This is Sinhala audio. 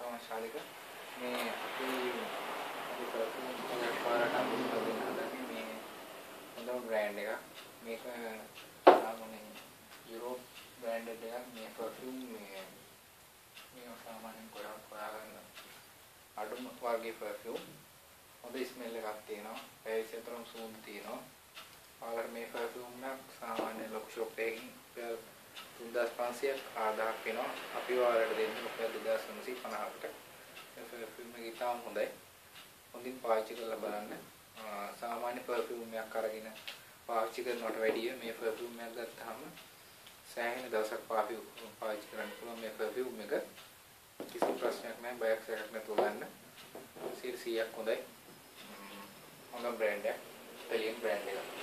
තමයි ශාලික. මේ අපි අපි කරපු පාරට අපි හදන්න හදන්නේ මේ හොඳම බ්‍රෑන්ඩ් එකක්. මේක සාමාන්‍යයෙන් යුරෝප් බ්‍රෑන්ඩ් එකක් මේ පර්ෆියුම් මේ මේ සාමාන්‍යයෙන් ගොඩක් හොයාගන්න අඩුම වර්ගයේ පර්ෆියුම් හොඳ ස්මෙල් එකක් තියෙනවා. පැවිස් අතරම සූම් තියෙනවා. ඔයාලට මේ පර්ෆියුම් එකක් සාමාන්‍ය ලොකු ෂොප් එකකින් 3500ක් ආදාහක් වෙනවා. අපි ඔයාලට දෙන්නේ රුපියල් 2950කට. මේ පර්ෆියුම් එක ඉතාම හොඳයි. හොඳින් පාවිච්චි කරලා බලන්න. සාමාන්‍ය පර්ෆියුම් එකක් අරගෙන පාවිච්චි කරනවට වැඩිය මේ පර්ෆියුම් එකක් ගත්තාම සෑහෙන දවසක් පාවිච්චි කරන්න පුළුවන් මේ පර්ෆියුම් එක. කිසිම ප්‍රශ්නයක් නැහැ බයක් සැකක් නැතුව ගන්න. 100ක් හොඳයි. හොඳ බ්‍රෑන්ඩ් එකක්. ඉතාලියන් බ්‍රෑන්ඩ් එකක්.